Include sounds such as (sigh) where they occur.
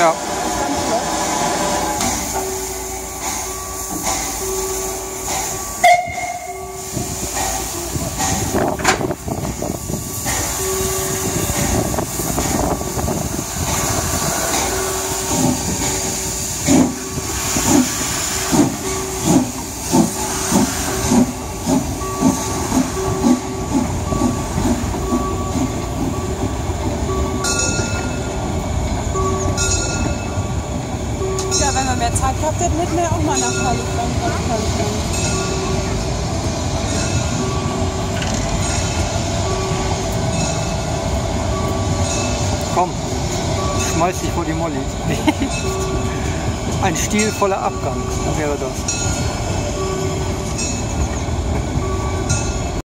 Yeah. Mehr Zeit gehabt hätte, hätten wir auch mal nach fahren können. Komm, schmeiß dich vor die Molly. (laughs) Ein Stiel voller Abgang wäre das.